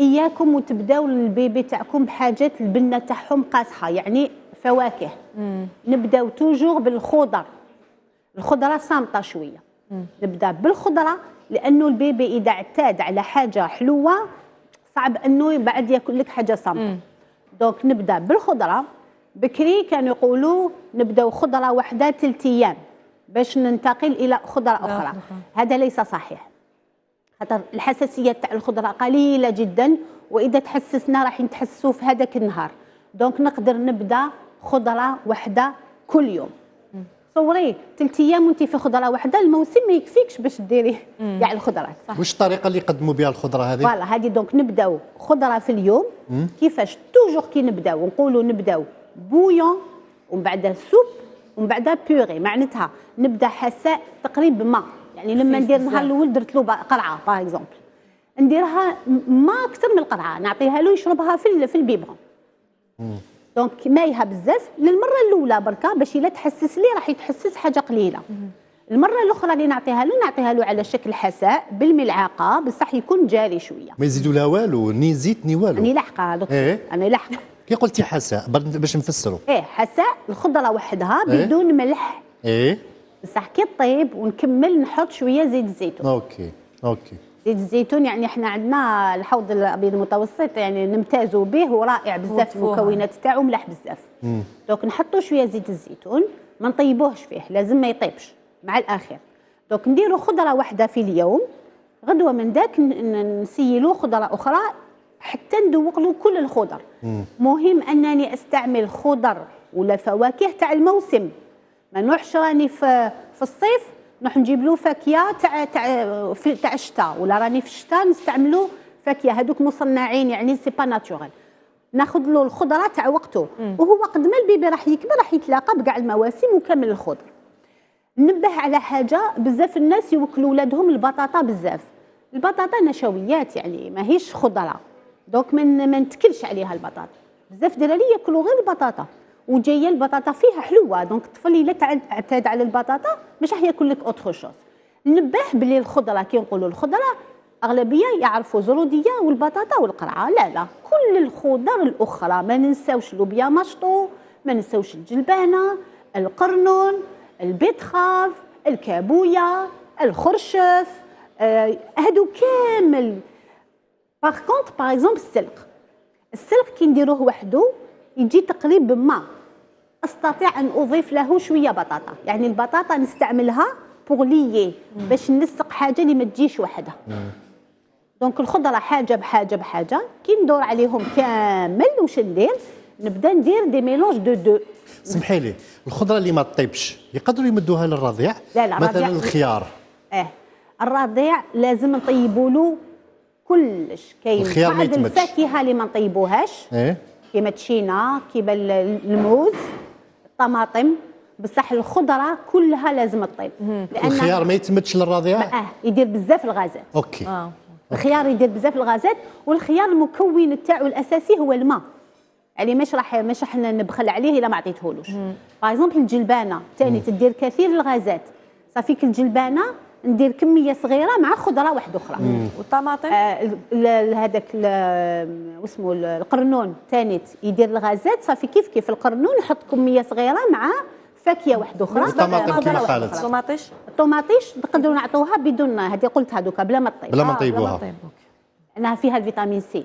إياكم وتبداو لل bébé تاعكم بحاجات البنة تاعهم قاصحة يعني فواكه. نبداو toujours بالخضر. الخضرة صامتة شوية. نبدأ بالخضرة لأنه ال bébé إذا اعتاد على حاجة حلوة صعب إنه بعد ياكل لك حاجة صامتة. donc نبدأ بالخضرة. بكري كانوا يقولوا نبداو خضرة واحدة ثلاث أيام باش ننتقل إلى خضرة أخرى. هذا ليس صحيح. خاطر الحساسية تاع الخضرة قليلة جدا وإذا تحسسنا راح نتحسسوا في هذاك النهار. donc نقدر نبدأ خضرة واحدة كل يوم. تصوري ثلاث أيام وانت في خضرة واحدة الموسم ما يكفيكش باش ديري كاع الخضرات واش الطريقة اللي يقدموا بها الخضرة هذه؟ voilà هذه donc نبدأو خضرة في اليوم. مم. كيفاش؟ toujours كي نبدأو. نقولوا نبدأو bouillon ومن بعد soupe ومن بعد purée معناتها نبدأ حساء تقريبا ما. يعني لما ندير النهار الأول درت له قرعه par exemple. نديرها ما أكثر من القرعه نعطيها له يشربها في في ال biberon donc مايها بزاف. للمرة الأولى بركة باش إلا تحسس لي راح يتحسس حاجة قليلة. المرة الأخرى اللي نعطيها له نعطيها له على شكل حساء بالملعقة بصح يكون جاري شوية. ما يزيدوا لها والو ni زيت ni والو راني لاحقه إيه؟ أنا لاحقه كي قلتي حساء باش نفسروا إيه حساء الخضرة وحدها إيه؟ بدون ملح. إيه. بصح كي طيب ونكمل نحط شوية زيت الزيتون. OK OK. زيت الزيتون يعني إحنا عندنا الحوض الأبيض المتوسط يعني نمتازوا به ورائع بزاف المكونات تاعو ملاح بزاف. donc نحطوا شوية زيت الزيتون ما نطيبوهش فيه لازم ما يطيبش مع الآخر. donc نديروا خضرة واحدة في اليوم. غدوة من ذاك نسيلوا خضرة أخرى حتى ندوق له كل الخضر. مهم أنني أستعمل خضر ولا فواكه تاع الموسم. ما نروحش راني في في الصيف نروح نجيب له فاكهه تاع تاع تاع الشتاء ولا راني في الشتاء نستعملوا فاكهه هذوك مصنعين يعني c'est pas naturel ناخذ له الخضرة تاع وقته وهو قد ما ال bébé راح يكبر راح يتلاقى بكاع المواسم وكامل الخضر. نبه على حاجة بزاف الناس يوكلوا ولادهم البطاطا بزاف. البطاطا نشويات يعني ماهيش خضرة. donc ما نتكلش عليها البطاطا. بزاف دراري ياكلوا غير البطاطا. وجاية البطاطا فيها حلوة. donc الطفل الا اعتاد على البطاطا مش راح ياكل لك autre chose نبه بلي الخضرة كي نقولوا الخضرة أغلبية يعرفوا زرودية والبطاطا والقرعة. لا لا كل الخضر الأخرى. ما ننساوش لوبيا مشطو ما ننساوش الجلبانة القرنون ال betterave الكابويا الخرشف آه هادو كامل. par contre par exemple السلق. السلق كي نديروه وحده يجي تقريبا ما. أستطيع أن أضيف له شوية بطاطا. يعني البطاطا نستعملها pour lier باش نسق حاجة اللي ما تجيش وحدها. donc الخضرة حاجة بحاجة بحاجة. كي ندور عليهم كامل واش ندير نبدأ ندير des mélanges deux deux سمحي لي الخضرة اللي ما تطيبش يقدروا يمدوها للرضيع؟ لا لا مثلا الخيار. آه الرضيع لازم نطيبوا له كلش. كاين بعض الفاكهه اللي ما نطيبوهاش. إيه. كيما التشينا كيما الموز. الطماطم بصح الخضرة كلها لازم تطيب. لأن الخيار ما يتمدش للرضيع؟ آه يدير بزاف الغازات. OK. آه. الخيار يدير بزاف الغازات والخيار المكون تاعو الأساسي هو الماء. يعني مش راح مش راح نبخل عليه إلا ما عطيتهولوش. باغ اكزومبل الجلبانة. ثاني تدير كثير الغازات. صافيك الجلبانة ندير كمية صغيرة مع خضرة واحدة أخرى. والطماطم؟ آه هذاك واسمه القرنون ثاني يدير الغازات. صافي كيف كيف القرنون؟ نحط كمية صغيرة مع فاكهه واحدة أخرى. الطماطم كما قالت الطوماطيش الطوماطيش نقدروا نعطوها بدون هذه قلتها دوكا بلا ما تطيب. بلا ما نطيبوها لانها فيها الفيتامين سي.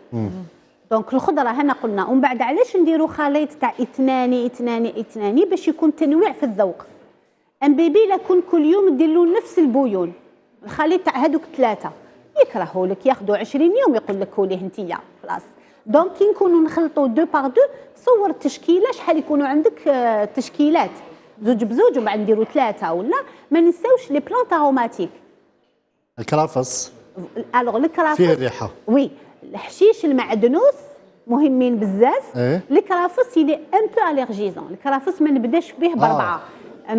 donc الخضرة هنا قلنا. ومن بعد علاش نديروا خليط تاع اثناني اثناني اثناني باش يكون تنويع في الذوق؟ un bébé لكن كل يوم دير له نفس ال bouillon الخليط تاع هذوك ثلاثة يكرهوا لك ياخذوا 20 يوم يقول لك كليه انتيا خلاص. donc كي نكونوا نخلطوا deux par deux تصور التشكيلة شحال يكونوا عندك آه، تشكيلات. زوج بزوج ومن بعد نديروا ثلاثة ولا؟ ما ننساوش les plantes aromatiques الكرافس الوغ الكرافس فيه الريحة. وي الحشيش المعدنوس مهمين بزاف إيه؟ الكرافس يلي ان بو اليرجيزون الكرافس ما نبداش به بأربعة. آه.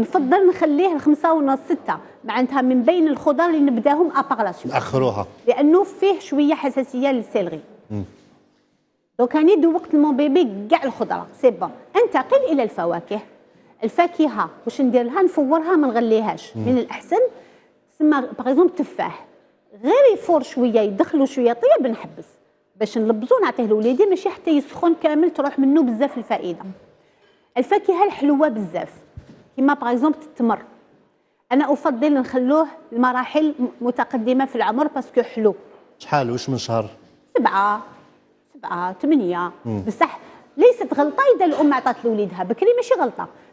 نفضل نخليه الخمسة ونص ستة. معناتها من بين الخضر اللي نبداهم اباراسيون نأخروها. لأنه فيه شوية حساسية للسيلغي. دونك راني دوقت المون بيبي كاع الخضرة. سي بون انتقل إلى الفواكه. الفاكهة واش ندير لها نفورها ما نغليهاش. من الأحسن سما par تفاح. غير يفور شوية يدخلوا شوية طيب نحبس. باش نلبزو نعطيه لوليدي ماشي حتى يسخن كامل تروح منه بزاف الفائدة. الفاكهة الحلوة بزاف. كيما par التمر أنا أفضل نخلوه المراحل متقدمة في العمر parce que حلو. شحال؟ واش من شهر؟ سبعة. سبعة ثمانية. بصح ليست غلطة إذا الأم عطات لوليدها. بكري ماشي غلطة.